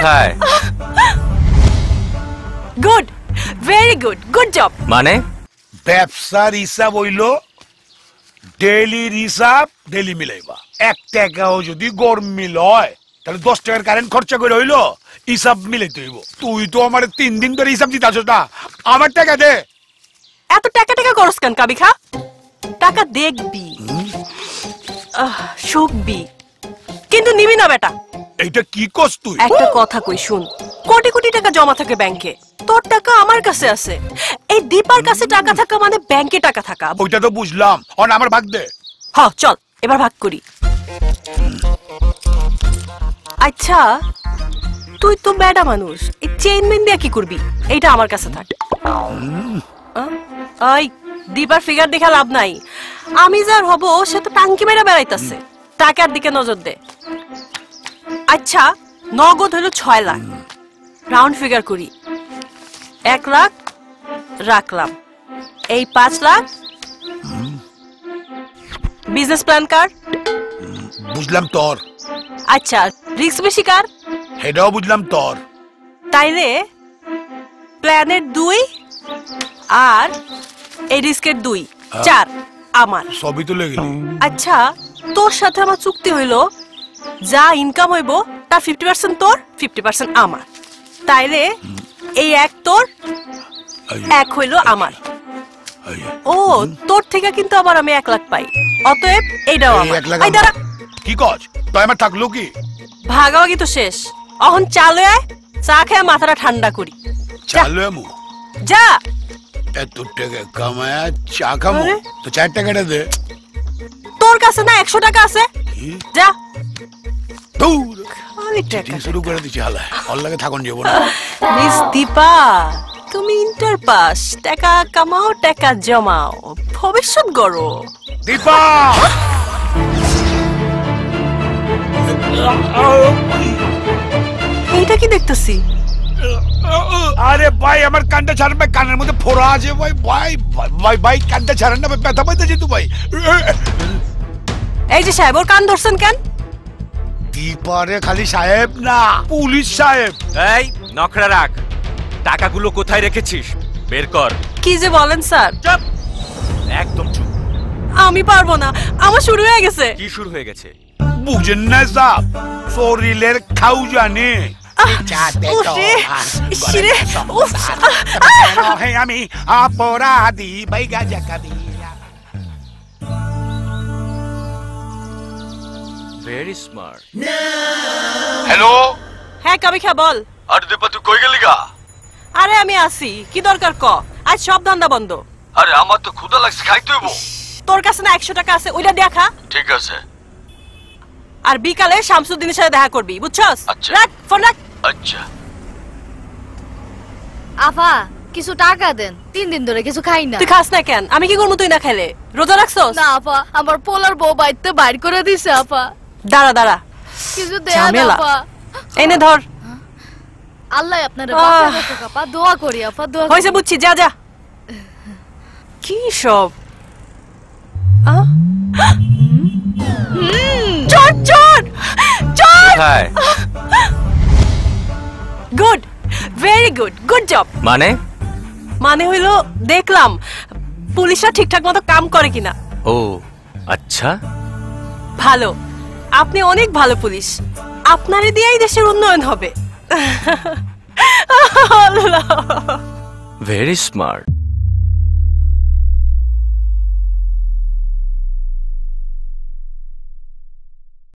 কোথায়? Good very good good job মানে? ব্যবসার হিসাব হইল ডেইলির হিসাব ডেইলি মিলাইবা। এক টাকাও যদি গরম মিল হয় তাহলে দশ টাকার কারেন্ট খরচা করে হইল হিসাব মিলাইতে হইব। তুই তো আমার তিন দিন ধরে হিসাব দিতে আসছ না। আমার টাকা দে। এত টাকা টাকা করস কেন কাবিখা? টাকা দেখবি। শুকবি। কিন্তু নিবি না বেটা। এইটা কি কস তুই? একটা কথা কই শুন। কোটি কোটি টাকা জমা থাকে ব্যাংকে তোর টাকা আমার কাছে আছে। এই দীপার কাছে টাকা থাকা মানে ব্যাংকে টাকা থাকা। ওইটা তো বুঝলাম। অন আমার ভাগ দে। হ চল এবার ভাগ করি। আচ্ছা তুই তো বেডা মানুষ। এই চেইন মেন দিয়ে কি করবি? এইটা আমার কাছে থাক। আই দীপার ফিগার দেখা লাভ নাই। আমি যার হব সে তো টাঙ্কি মেরা বেড়াইতাছে। টাকার দিকে নজর দে। আচ্ছা নগদ হলো ছয় লাখ। রাউন্ড ফিগার করি। এক লাখ রাখলাম। এই পাঁচ লাখ। বিজনেস প্ল্যান কার্ড বুঝলাম তোর। আচ্ছা রিক্স বেশি কার? এটাও বুঝলাম তোর। তাইলে প্ল্যানের দুই আর এই রিস্কের দুই। চার আমার। সবই তো লেগে আচ্ছা তোর সাথে আমার চুক্তি হইল যা ইনকাম হইব তার ফিফটি পার্সেন্ট তোর ফিফটি পার্সেন্ট আমার। তাইলে এই এক তোর এক হইল আমার। ও তোর থেকে কিন্তু আবার আমি এক লাখ পাই। অতএব এইটাও আমার। এই দাঁড়া। কি কস? তো আমার থাকল কি? ভাগাভাগি তো শেষ। অহন চালু আয় চা খেয়ে মাথাটা ঠান্ডা করি। চালু আমু। যা। এত টাকা কামায়া চা খামো? তো চার টাকাটা দে। তোর কাছে না একশো টাকা আছে। যা। দূর। চিটিং শুরু করে দিচ্ছি হালা ওর থাকুন যাব না মিস দীপা তুমি ইন্টার পাস টাকা কামাও টাকা জমাও। ভবিষ্যৎ গড়ো। দীপা! এইটা কি দেখতেছি? আরে ভাই আমার কানটা ছাড়েন ভাই কানের মধ্যে ফোড়া আছে ভাই, ভাই ভাই কানটা ছাড়েন না ভাই ব্যথা পাইতেছি তো ভাই। এই যে সাহেব ওর কান ধরছেন কেন? দীপারে খালি সাহেব না? পুলিশ সাহেব। এই নখরা রাখ। টাকাগুলো কোথায় রেখেছিস? বের কর। কি যে বলেন স্যার? চুপ! একদম চুপ। আমি পারব না। আমার শুরু হয়ে গেছে। কি শুরু হয়ে গেছে? বুঝেন না সাহ শরীরের খাও জানে। আমি অপরাধী ভাই গাজা ভেরি স্মার্ট হ্যালো হ্যাঁ কবি বল। আরে দীপা তুই কই গেলি গা? আরে আমি আসি কি দরকার ক? আজ সব ধান্দা বন্ধ। আরে আমার তো ক্ষুধা লাগছে খাইতে হইব তোর কাছে না একশো টাকা আছে ওইটা দেখা ঠিক আছে। আর বিকালে শামসুদ্দিনের সাথে দেখা করবি বুঝছস? আচ্ছা। রাখ ফোন রাখ। আচ্ছা। আফা কিছু টাকা দেন। তিন দিন ধরে কিছু খাই না। তুই খাস না কেন? আমি কি করব তুই না খেলে রোজা রাখছস? না আপা আমার পোলার বউ বাড়িতে বাইর করে দিছে আপা দাঁড়া দাঁড়া। কিছু দেয়া ঝামেলা। এনে ধর। আল্লাহ আপনার। আপা। দোয়া করি আপা দোয়া। হয়েছে বুঝছি যা যা। কি সব? চোর চোর চোর good very good good job. মানে? মানে হইল দেখলাম পুলিশরা ঠিকঠাক মতো কাম করে কিনা। ও আচ্ছা। ভালো। আপনি অনেক ভালো পুলিশ। আপনারে দিয়েই দেশের উন্নয়ন হবে। Very smart